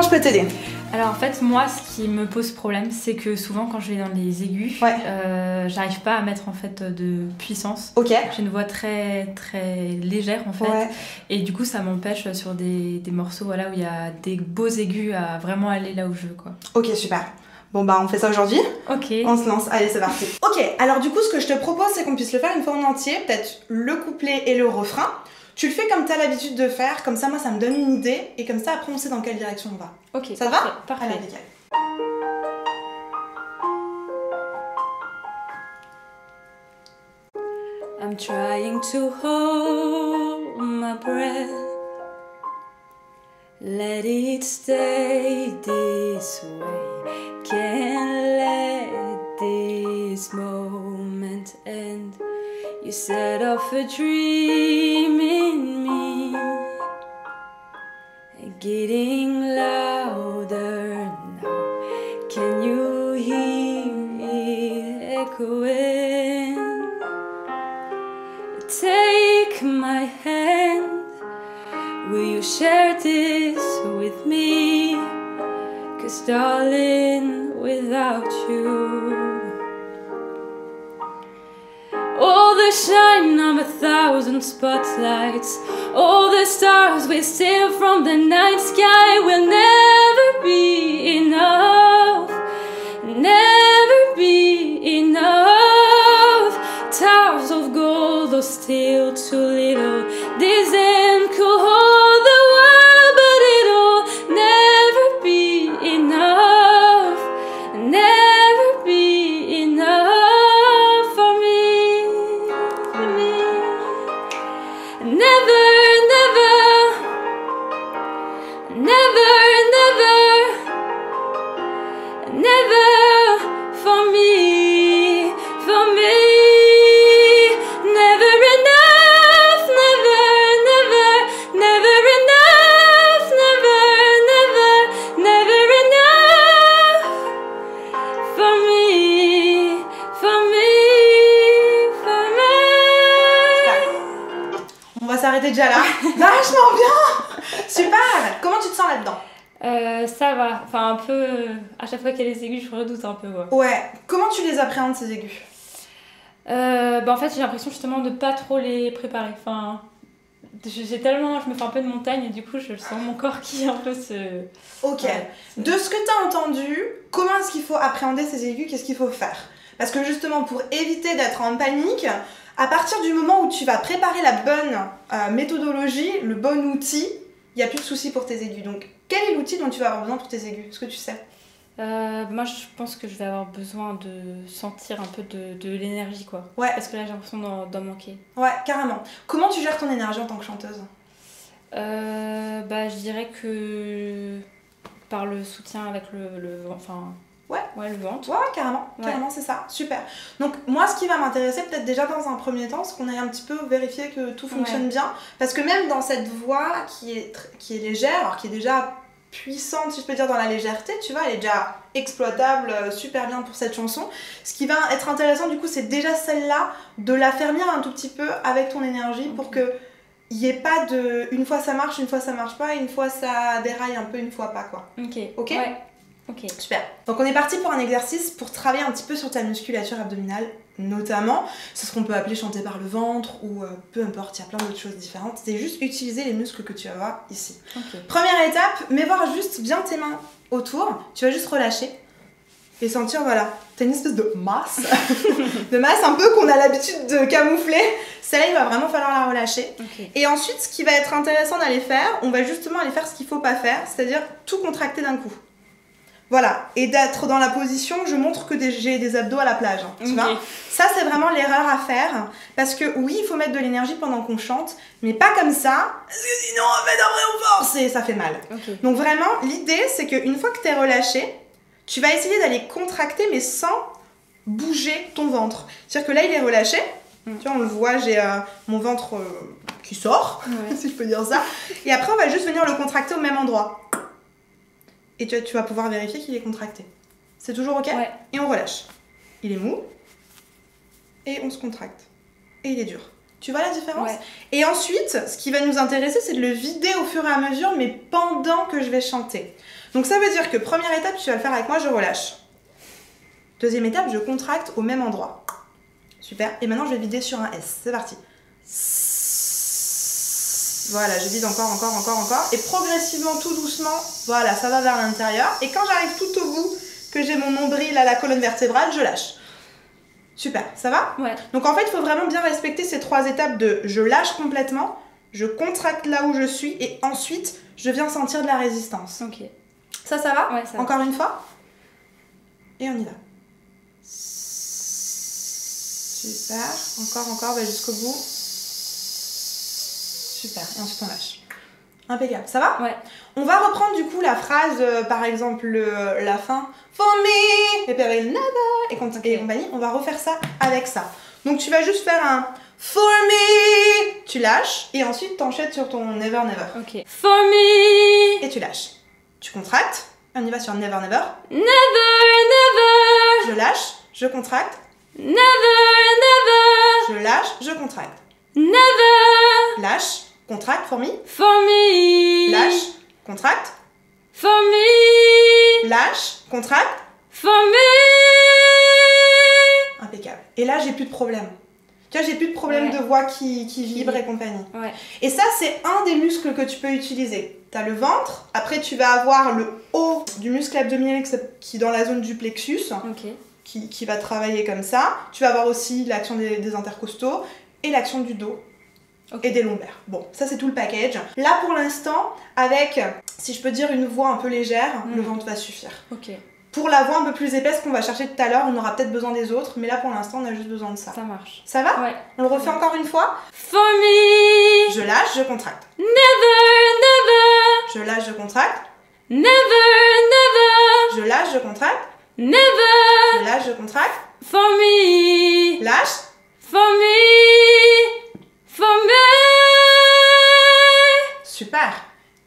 comment je peux t'aider? Alors en fait, moi, ce qui me pose problème, c'est que souvent quand je vais dans les aigus, Ouais. euh, j'arrive pas à mettre en fait de puissance. Ok. J'ai une voix très très légère en fait, Ouais. et du coup ça m'empêche sur des, des morceaux voilà où il y a des beaux aigus à vraiment aller là où je veux quoi. Ok, super. Bon bah on fait ça aujourd'hui. Ok. On se lance, allez c'est parti. Ok, alors du coup ce que je te propose c'est qu'on puisse le faire une fois en entier, peut-être le couplet et le refrain. Tu le fais comme tu as l'habitude de faire, comme ça moi ça me donne une idée, et comme ça après on sait dans quelle direction on va. Ok. Ça te va Parfait. Allez, nickel. I'm trying to hold my breath. Let it stay this way. Can't let this moment end. You set off a dream in me, getting louder now. Can you hear it echoing? Take my hand. Will you share this with me? Cause, darling, without you, shine of a thousand spotlights, all the stars we steal from the night sky will never be enough. Never be enough. Towers of gold are still too little. This Déjà là. Vachement bien Super Comment tu te sens là-dedans? Euh, ça va, enfin un peu. À chaque fois qu'il y a les aigus, je redoute un peu. Ouais. Ouais, comment tu les appréhendes ces aigus? Euh, bah en fait j'ai l'impression justement de pas trop les préparer. Enfin, j'ai tellement, je me fais un peu de montagne et du coup je sens mon corps qui un peu se. Ok. Ouais. De ce que tu as entendu, comment est-ce qu'il faut appréhender ces aigus? Qu'est-ce qu'il faut faire? Parce que justement, pour éviter d'être en panique, à partir du moment où tu vas préparer la bonne euh, méthodologie, le bon outil, il n'y a plus de souci pour tes aigus. Donc, quel est l'outil dont tu vas avoir besoin pour tes aigus Est-ce que tu sais? Euh, moi je pense que je vais avoir besoin de sentir un peu de, de l'énergie quoi. Ouais. Parce que là j'ai l'impression d'en d'en manquer. Ouais, carrément. Comment tu gères ton énergie en tant que chanteuse? Euh, bah je dirais que par le soutien avec le, le enfin. Ouais. Ouais le ventre. Ouais, carrément, Ouais. carrément, c'est ça, super. Donc moi, ce qui va m'intéresser peut-être déjà dans un premier temps, c'est qu'on aille un petit peu vérifier que tout fonctionne bien, parce que même dans cette voix qui est, qui est légère, alors qui est déjà puissante, si je peux dire, dans la légèreté, tu vois, elle est déjà exploitable, euh, super bien pour cette chanson. Ce qui va être intéressant, du coup, c'est déjà celle-là, de la fermir un tout petit peu avec ton énergie pour que il n'y ait pas de une fois ça marche, une fois ça marche pas, une fois ça déraille un peu, une fois pas, quoi. Ok. Ok? Ouais. Ok. Super. Donc on est parti pour un exercice pour travailler un petit peu sur ta musculature abdominale, notamment. C'est ce qu'on peut appeler chanter par le ventre ou euh, peu importe, il y a plein d'autres choses différentes. C'est juste utiliser les muscles que tu vas voir ici. Première étape, mets voir juste bien tes mains autour. Tu vas juste relâcher et sentir, voilà, t'as une espèce de masse, de masse un peu qu'on a l'habitude de camoufler. Celle-là, il va vraiment falloir la relâcher. Et ensuite, ce qui va être intéressant d'aller faire, on va justement aller faire ce qu'il faut pas faire, c'est-à-dire tout contracter d'un coup. Voilà, et d'être dans la position, je montre que j'ai des abdos à la plage, hein, tu vois. Ça, c'est vraiment l'erreur à faire, parce que oui, il faut mettre de l'énergie pendant qu'on chante, mais pas comme ça, parce que sinon, en fait, après, on force et ça fait mal. Donc vraiment, l'idée, c'est qu'une fois que t'es relâché, tu vas essayer d'aller contracter, mais sans bouger ton ventre. C'est-à-dire que là, il est relâché, Mm. tu vois, on le voit, j'ai euh, mon ventre euh, qui sort, Ouais. si je peux dire ça. Et après, on va juste venir le contracter au même endroit. Et tu, tu vas pouvoir vérifier qu'il est contracté. C'est toujours ok Ouais. Et on relâche. Il est mou. Et on se contracte. Et il est dur. Tu vois la différence Ouais. Et ensuite, ce qui va nous intéresser, c'est de le vider au fur et à mesure, mais pendant que je vais chanter. Donc ça veut dire que première étape, tu vas le faire avec moi, je relâche. Deuxième étape, je contracte au même endroit. Super. Et maintenant, je vais vider sur un S. C'est parti. Voilà, je vide encore, encore, encore, encore. Et progressivement, tout doucement, voilà, ça va vers l'intérieur. Et quand j'arrive tout au bout, que j'ai mon nombril à la colonne vertébrale, je lâche. Super, ça va? Ouais. Donc en fait, il faut vraiment bien respecter ces trois étapes de je lâche complètement, je contracte là où je suis et ensuite je viens sentir de la résistance. Ok. Ça, ça va? Ouais, ça va. Encore une fois? Et on y va. Super. Encore, encore, va jusqu'au bout. Super. Et ensuite on lâche. Impeccable. Ça va Ouais. On va reprendre du coup la phrase, euh, par exemple, le- la fin. For me Et puis avec never et, cont- et compagnie. On va refaire ça avec ça. Donc tu vas juste faire un For me Tu lâches. Et ensuite t'enchaînes sur ton never, never. Ok. For me, Et tu lâches. Tu contractes. On y va sur never, never. never, never, Je lâche. Je contracte. never, never, Je lâche. Je contracte. never, Lâche. Contracte. For me. for me, Lâche. Contracte. for me, Lâche. Contracte. for me. Impeccable. Et là, j'ai plus de problème. Tu vois, j'ai plus de problème Ouais. de voix qui, qui vibre et compagnie. Ouais. Et ça, c'est un des muscles que tu peux utiliser. Tu as le ventre, après tu vas avoir le haut du muscle abdominal qui est dans la zone du plexus, qui, qui va travailler comme ça. Tu vas avoir aussi l'action des, des intercostaux et l'action du dos. Ok. Et des lombaires. Bon, ça c'est tout le package. Là pour l'instant, avec, si je peux dire, une voix un peu légère, Mm. le ventre va suffire. Ok. Pour la voix un peu plus épaisse qu'on va chercher tout à l'heure, on aura peut-être besoin des autres, mais là pour l'instant on a juste besoin de ça. Ça marche. Ça va Ouais. On le refait encore une fois For me, Je lâche, je contracte. never, never, Je lâche, je contracte. never, never, Je lâche, je contracte. never. Je lâche, je contracte. For me, Lâche. for me. Super.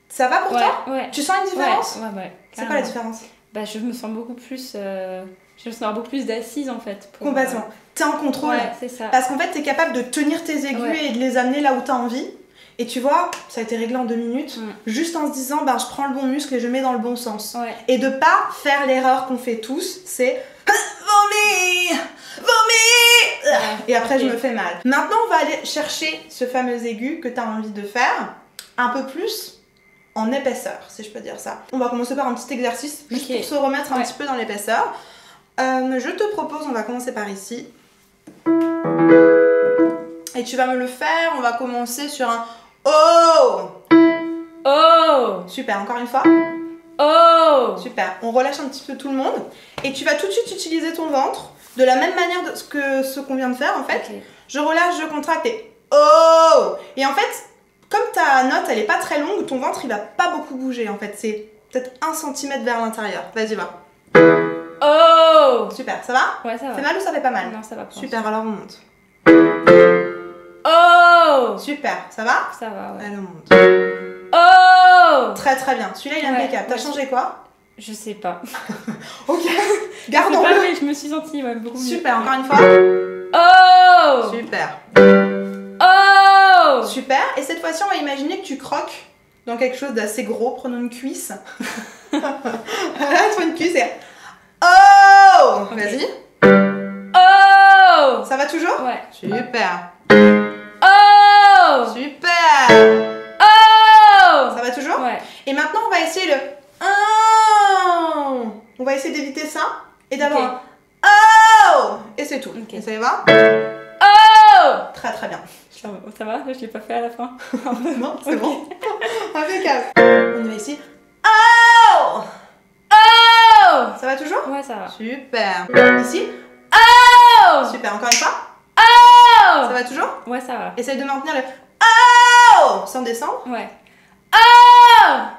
Ça va pour Ouais, toi ouais. Tu sens une différence Ouais, ouais, ouais. C'est quoi la différence Bah, je me sens beaucoup plus. Euh... Je me sens beaucoup plus d'assise en fait. pour, Complètement. T'es en euh, contrôle. Ouais, c'est ça. Parce qu'en fait, t'es capable de tenir tes aigus Ouais. et de les amener là où t'as envie. Et tu vois, ça a été réglé en deux minutes, Mm. juste en se disant, ben, je prends le bon muscle et je mets dans le bon sens. Et de pas faire l'erreur qu'on fait tous, c'est vomi, Ouais, et après je me fais mal. Maintenant, on va aller chercher ce fameux aigu que t'as envie de faire un peu plus en épaisseur, si je peux dire ça. On va commencer par un petit exercice, juste pour se remettre un Ouais. petit peu dans l'épaisseur. Euh, je te propose, on va commencer par ici. Et tu vas me le faire, on va commencer sur un Oh Oh! Super, encore une fois. Oh! Super, on relâche un petit peu tout le monde. Et tu vas tout de suite utiliser ton ventre de la même manière que ce qu'on vient de faire en fait. Je relâche, je contracte et oh Et en fait, comme ta note elle est pas très longue, ton ventre il va pas beaucoup bouger en fait. C'est peut-être un centimètre vers l'intérieur. Vas-y, va. Oh! Super, ça va? Ouais, ça va. Fait mal ou ça fait pas mal? Non, ça va pas. Super, alors on monte. Oh! Super, ça va? Ça va, ouais. Allez, on monte. Oh! Très très bien. Celui-là il est Ouais, impeccable. T'as changé quoi? Je sais pas. Ok, Je sais pas, gardons-le. mais je me suis sentie ouais, beaucoup mieux. Super, encore une fois. Oh! Super. Oh! Super. Et cette fois-ci, on va imaginer que tu croques dans quelque chose d'assez gros. Prenons une cuisse. toi une cuisse et. Oh. Vas-y. Oh! Ça va toujours? Ouais. Super. Oh! Super. Oh! Ça va toujours? Ouais. Et maintenant, on va essayer le. On va essayer d'éviter ça et d'avoir Ok. un. Oh Et c'est tout. Ok. Et ça y va? Oh! Très très bien. Ça va, ça va? Je l'ai pas fait à la fin. non, c'est bon. Impeccable. On y va ici. Oh Oh! Ça va toujours? Ouais, ça va. Super. Ici? Oh! Super, encore une fois. Oh! Ça va toujours? Ouais, ça va. Essaye de maintenir le Oh sans descendre. Ouais. Oh!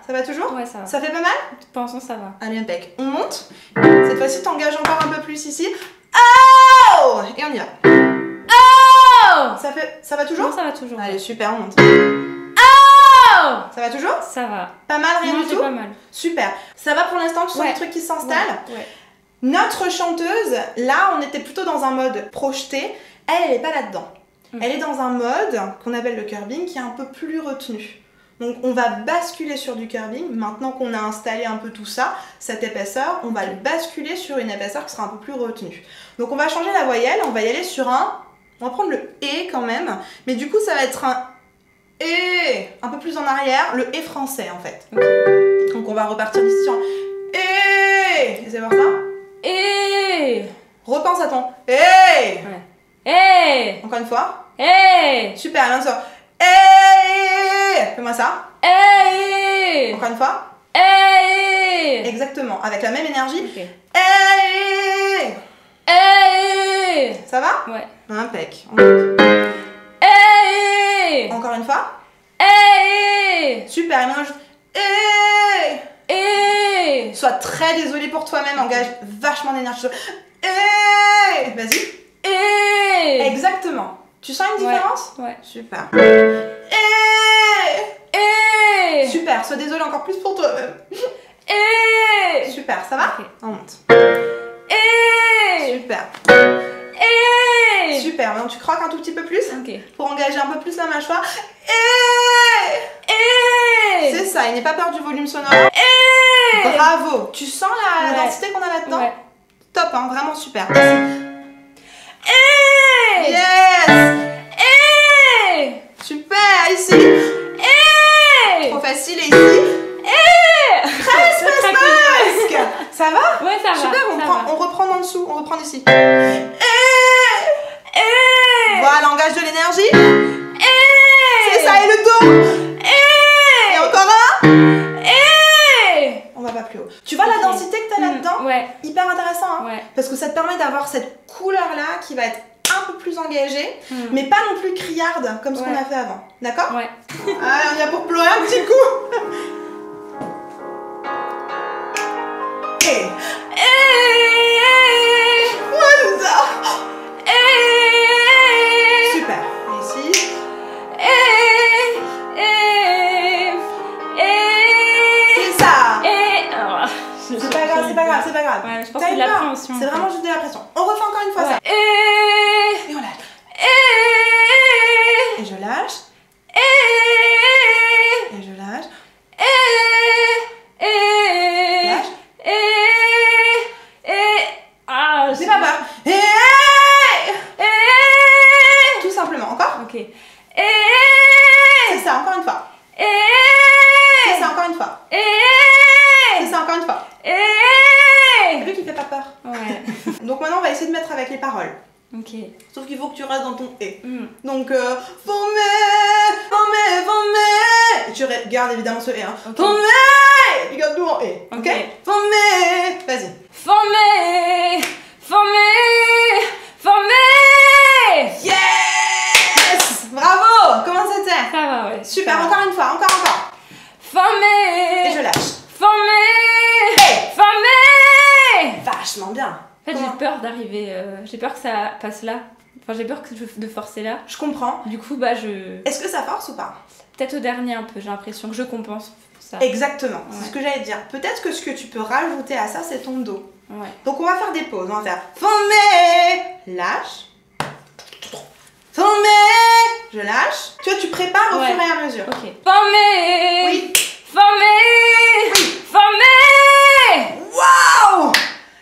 Ça va toujours Ouais, ça va. Ça fait pas mal Pensons, ça va. Allez, impec. On monte. Cette fois-ci, t'engages encore un peu plus ici. Oh Et on y va. Oh! Ça, fait... ça va Non, toujours ça va toujours. Allez, super, on monte. Oh! Ça va toujours Ça va. Pas mal, rien Non, du tout pas mal. Super. Ça va pour l'instant, tu sens Ouais. les trucs qui s'installent Ouais. ouais. Notre chanteuse, là, on était plutôt dans un mode projeté. Elle, elle est pas là-dedans. Mm. Elle est dans un mode qu'on appelle le curbing qui est un peu plus retenu. Donc on va basculer sur du curving. Maintenant qu'on a installé un peu tout ça, cette épaisseur, on va le basculer sur une épaisseur qui sera un peu plus retenue. Donc on va changer la voyelle, on va y aller sur un... On va prendre le E quand même, mais du coup ça va être un E un peu plus en arrière, le E français en fait. Donc on va repartir d'ici sur un E Essayez voir ça? Et. Repense à ton E Et. Encore une fois. Et. Super, bien sûr. Fais-moi ça. Encore une fois. Exactement, avec la même énergie. Hey. Ça va? Ouais. Impec. On. Et. Encore une fois. Super, et maintenant. Hey. Sois très désolé pour toi-même, engage vachement d'énergie. sur- Hey Vas-y. Exactement. Tu sens une Ouais. différence? Ouais. Super. Et. Super, sois désolé encore plus pour toi-même. Et. Super, ça va. On monte. Et. Super. Et. Super, maintenant tu croques un tout petit peu plus pour engager un peu plus la mâchoire. Et Et. C'est ça, il n'est pas peur du volume sonore. Et. Bravo Tu sens la Ouais. densité qu'on a là-dedans Ouais. Top, hein, vraiment super. Ici. Presque, C'est presque Ça va Ouais, ça va. Super, on, ça prend- va. on reprend en dessous, on reprend ici. Et Et. Voilà, engage de l'énergie. Et. C'est ça, et le dos Et Et. encore un Et. On va pas plus haut. Tu vois la densité que t'as là-dedans Mm, Ouais. Hyper intéressant, hein Ouais. Parce que ça te permet d'avoir cette couleur-là qui va être un peu plus engagée, Mm. mais pas non plus criarde comme ce qu'on a fait avant. D'accord Ouais. Allez, on y a pour pleurer un petit coup. Ouais, c'est ça Et. Super. Et ici. C'est pas grave, c'est pas grave. Ouais, je pense que c'est de peur l'appréhension. C'est vraiment juste de la pression. On refait encore une fois ça. Et. Et on lâche. Et. Et je lâche. Et. Et je lâche. Et. Et. Lâche. Et. Et. Ah, J'ai pas peur. Et Et. Tout simplement. Encore Ok. Et. C'est ça, encore une fois. Et. C'est ça, encore une fois. Et. C'est ça, encore une fois. Et. C'est lui qui fait pas peur. Ouais. Donc maintenant, on va essayer de mettre avec les paroles. Ok. Sauf qu'il faut que tu restes dans ton et. Hmm. Donc, euh, formé. Et tu re- gardes évidemment ce et. Hein. Ok. Formé Et puis garde tout en et. Ok, Ok. Formé Vas-y. Formé. Formé. Formé. Yes Bravo Comment c'était Ça va, ouais. Super, encore une fois, encore, encore. Formé. Et je lâche. Formé. Hey. Formé. Vachement bien. En fait, j'ai peur d'arriver. euh, j'ai peur que ça passe là. Enfin, j'ai peur que je- de forcer là. Je comprends. Du coup, bah, je. Est-ce que ça force ou pas? Peut-être au dernier un peu, j'ai l'impression que je compense ça. Exactement, c'est ce que j'allais dire. Peut-être que ce que tu peux rajouter à ça, c'est ton dos. Ouais. Donc on va faire des pauses. On va faire formé, lâche. Formé, je lâche. Tu vois, tu prépares au Ouais. fur et à mesure. Ok. Formé. Oui. Formé. Formé. Waouh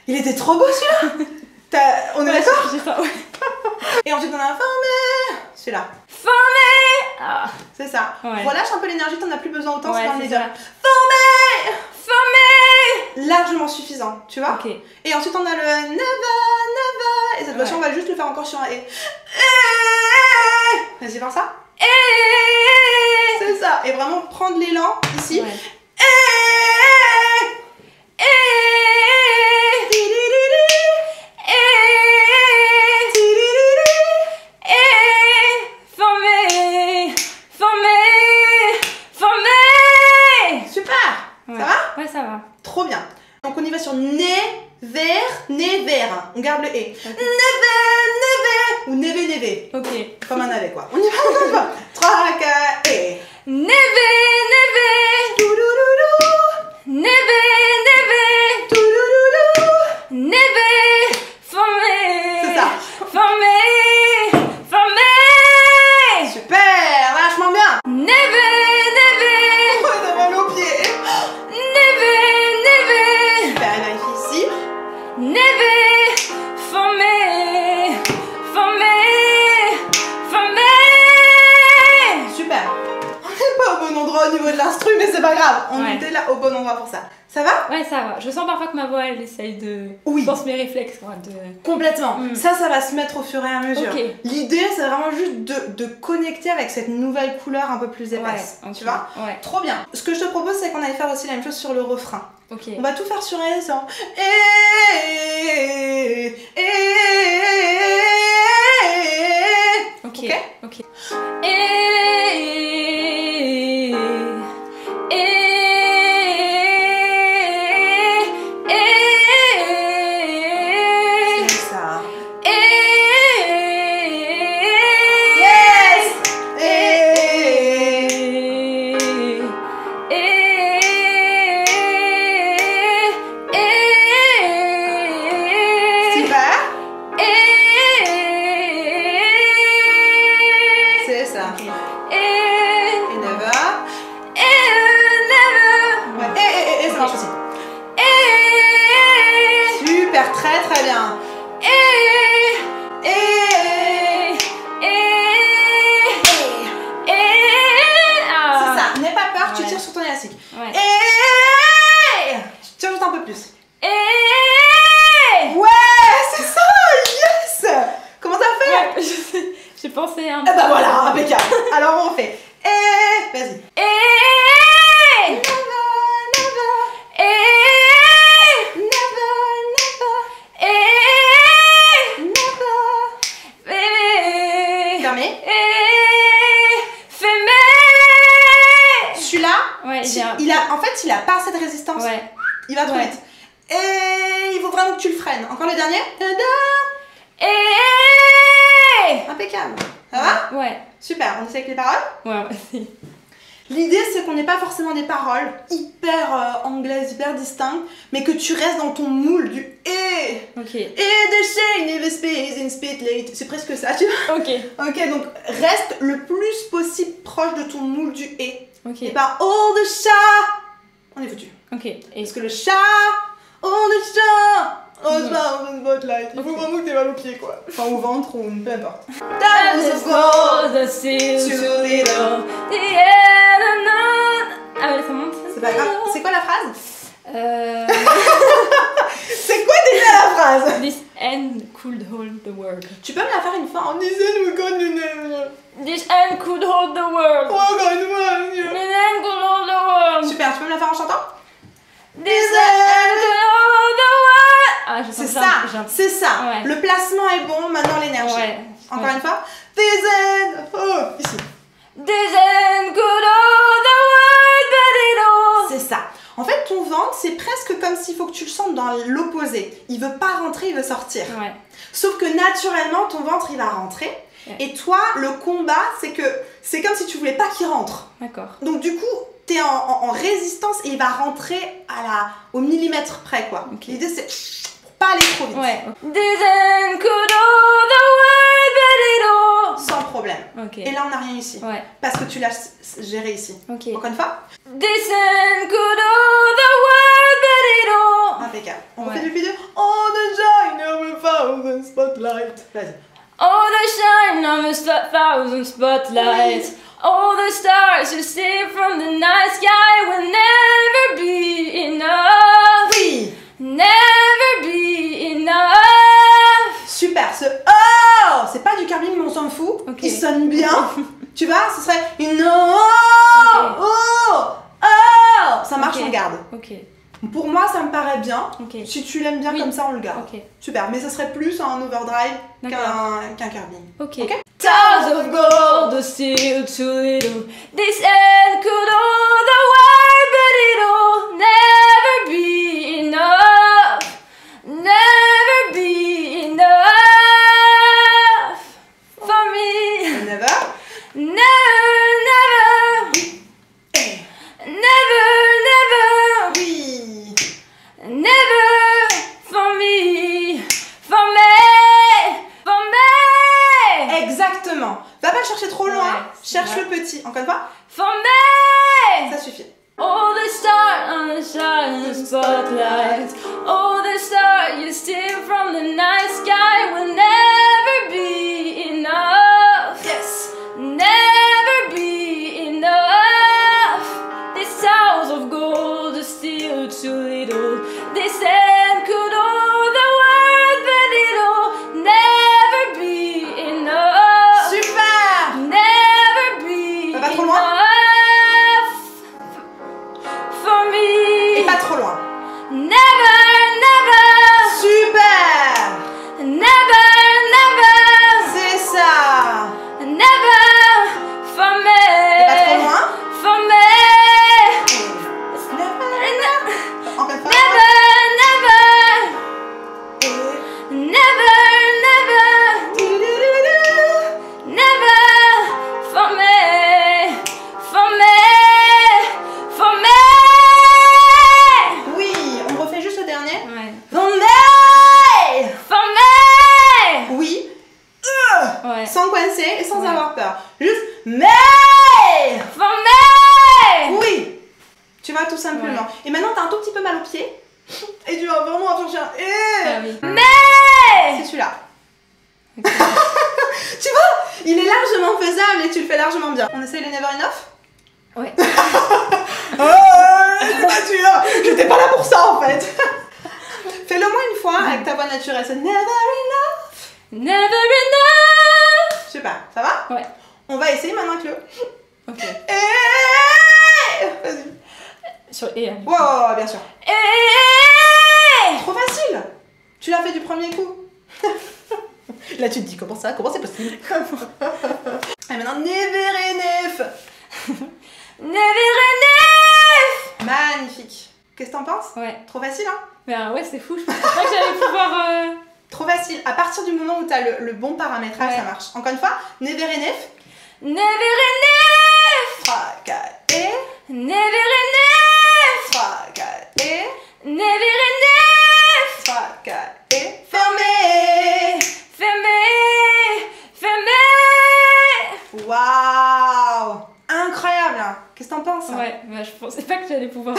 Il était trop beau celui-là On est d'accord? j'ai ça, ouais. Et ensuite on a un formé Celui-là, Formé. Ah. c'est ça. Ouais. Relâche un peu l'énergie, t'en as plus besoin autant, Ouais, c'est dans les Formé. Largement suffisant, tu vois. Et ensuite on a le never, never. Et cette fois-ci Ouais. on va juste le faire encore sur un et. Vas-y, voir ça Et. C'est ça. Et vraiment prendre l'élan ici. Ouais. Et. Bon endroit pour ça. Ça va? Ouais, ça va. Je sens parfois que ma voix, elle essaye de. Oui. Je pense mes réflexes, quoi. De... Complètement. Mm. Ça, ça va se mettre au fur et à mesure. L'idée, c'est vraiment juste de, de connecter avec cette nouvelle couleur un peu plus épaisse. ok. Tu vois? Ouais, Trop bien. Ce que je te propose, c'est qu'on aille faire aussi la même chose sur le refrain. ok. On va tout faire sur elle sans. Eh, eh, eh. Ok. Ok? Et. Pas forcément des paroles hyper euh, anglaises, hyper distinctes, mais que tu restes dans ton moule du et. Ok. Et the shade never space in spit late. C'est presque ça, tu vois. Ok. Ok, donc reste le plus possible proche de ton moule du et. Ok. Et pas all the chat. On est foutu. Ok. Et... Parce que le chat, all the chat. Oh, Ouais. c'est pas un spotlight. Il faut vraiment que t'aies mal au pied, quoi. Enfin, au ventre ou peu importe. That was a little. The end pas grave. C'est quoi la phrase Euh... C'est quoi déjà la phrase This end could hold the world. Tu peux me la faire une fois en disant we got the name. This end could hold the world. Oh, God. This end could hold the world. Super, tu peux me la faire en chantant This end could hold the world. Ah, C'est ça, c'est ça. Ouais. Le placement est bon, maintenant l'énergie. Ouais. Encore Ouais. une fois. This end. Oh, ici. This end could hold the world, but it. C'est ça. En fait, ton ventre, c'est presque comme s'il faut que tu le sentes dans l'opposé. Il veut pas rentrer, il veut sortir. Ouais. Sauf que naturellement, ton ventre, il va rentrer. Ouais. Et toi, le combat, c'est que c'est comme si tu voulais pas qu'il rentre. D'accord. Donc du coup, t'es en, en, en résistance et il va rentrer à la, au millimètre près, quoi. Ok. L'idée, c'est pour pas aller trop vite. Ouais. Problème. Ok. Et là, on n'a rien ici. Ouais. Parce que tu l'as géré ici. Ok. Encore une fois This end could hold the world, but it all. Impeccable. On Ouais. refait depuis deux. Oh, the shine of a thousand spotlight. Vas-y. All the shine of a thousand spotlights. All the stars you see from the night sky will never be enough. Oui Never be enough. Super. Ce oh C'est pas du carving, mais on s'en fout. Il sonne bien. tu vois Ce serait une oh. Oh Oh Ça marche, Ok. on garde. Ok. Pour moi, ça me paraît bien. Si tu l'aimes bien Oui. comme ça, on le garde. Super, mais ça serait plus un overdrive qu'un qu'un carving. Ok. Towers of gold still too little. This end could hold the world, but it'll never For me! ça suffit. All the stars on the shining spotlight. All the stars you steal from the night sky will never fucking fast. Fois avec ta voix naturelle. C'est Never Enough Never enough! Je sais pas, ça va? Ouais. On va essayer maintenant avec le. Ok. Eh Vas-y. Sur et. hein. Ouais, ouais, ouais, bien sûr. Et. Trop facile Tu l'as fait du premier coup Là tu te dis comment ça? Comment c'est possible? Et maintenant Never Enough Never enough! Magnifique Qu'est-ce que t'en penses? Ouais. Trop facile hein? Ben ouais, c'est fou. Je pensais pas que j'allais pouvoir. euh, Trop facile. À partir du moment où t'as le, le bon paramétrage, Ouais. ça marche. Encore une fois, Never Enough. Never enough! 3, 4 et. Never enough! 3, 4 et. Never enough! 3, 4 et. Fermé Fermé! Fermé! Waouh Incroyable hein. Qu'est-ce que t'en penses hein? Ouais, bah, je pensais pas que j'allais pouvoir,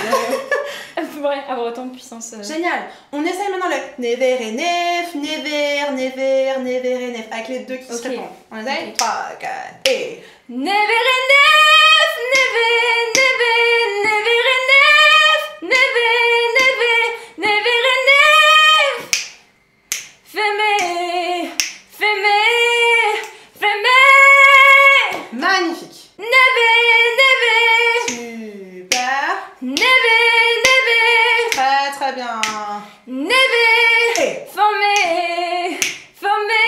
euh, pouvoir avoir autant de puissance. euh. Génial On essaye maintenant le Never Enough, Never, Never, Never Enough. Avec les deux qui se Ok. répondent. On essaye Ok. 3, 4 et. Never enough! Never, never, never enough! Never, never, never enough! Fermé! Fermé! Fermé! Magnifique Never, never! Super Never, never! Très très bien Never! Et. Fermé! Fermé!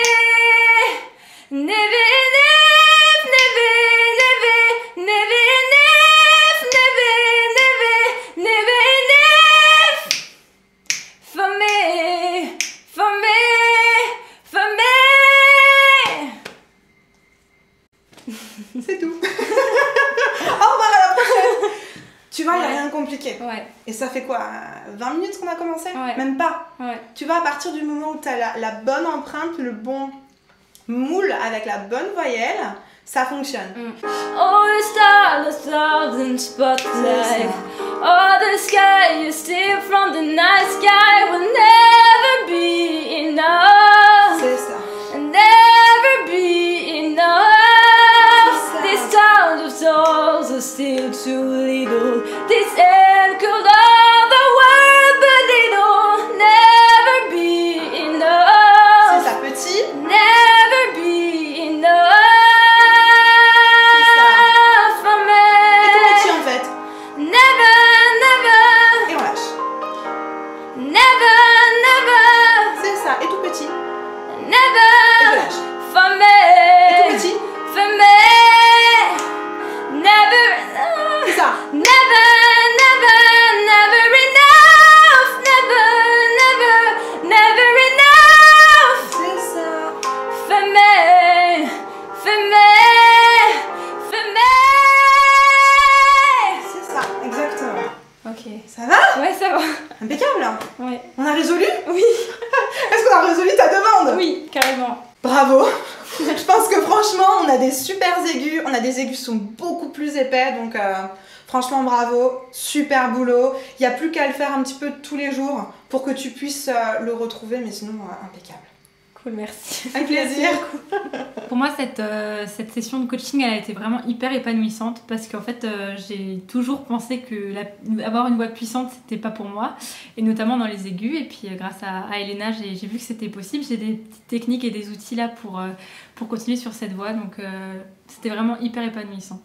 Never enough! Never, never, never enough! Never, never, never enough! Fermé! Fermé! Fermé! C'est tout Au revoir à la prochaine Tu vois, il a Ouais. rien de compliqué. Ouais, Et ça fait quoi euh, 20 minutes qu'on a commencé Ouais. Même pas. ouais. Tu vois, à partir du moment où tu as la, la bonne empreinte, le bon moule avec la bonne voyelle, ça fonctionne. Oh, the stars, the stars and spotlight. Oh, the sky you steal from the night sky will never be enough. C'est ça. Never be enough. C'est ça. This town of souls are still too little. Ouais. On a résolu? Oui. Est-ce qu'on a résolu ta demande? Oui, carrément. Bravo Je pense que franchement, on a des super aigus, on a des aigus qui sont beaucoup plus épais, donc euh, franchement bravo, super boulot. Il n'y a plus qu'à le faire un petit peu tous les jours pour que tu puisses euh, le retrouver, mais sinon euh, impeccable. Cool, merci. Un plaisir Pour moi, cette, euh, cette session de coaching, elle a été vraiment hyper épanouissante parce qu'en fait, euh, j'ai toujours pensé que la- avoir une voix puissante, c'était pas pour moi, et notamment dans les aigus. Et puis, euh, grâce à, à Elena, j'ai vu que c'était possible. J'ai des petites techniques et des outils là pour, pour continuer sur cette voie, donc c'était vraiment hyper épanouissant.